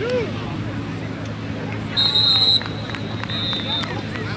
Shoot!